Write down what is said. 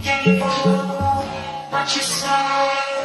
Can you follow what you say?